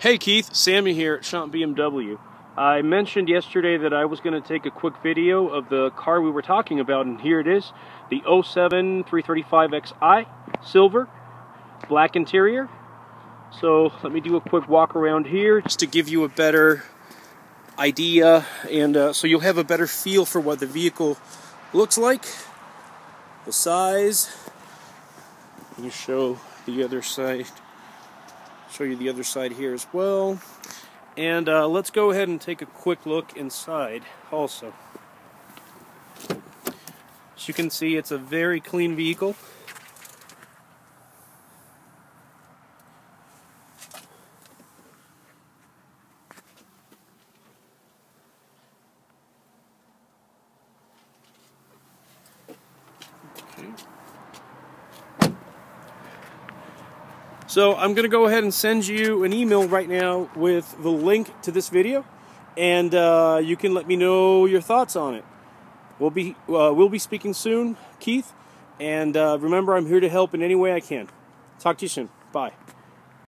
Hey Keith, Sammy here at Schomp BMW. I mentioned yesterday that I was going to take a quick video of the car we were talking about, and here it is. The 07 335xi, silver, black interior. So let me do a quick walk around here just to give you a better idea, and uh, so you'll have a better feel for what the vehicle looks like, the size. Let me show the other side show you the other side here as well. And uh, let's go ahead and take a quick look inside also. As you can see, it's a very clean vehicle. Okay. So I'm going to go ahead and send you an email right now with the link to this video, and uh, you can let me know your thoughts on it. We'll be uh, we'll be speaking soon, Keith, and uh, remember I'm here to help in any way I can. Talk to you soon. Bye.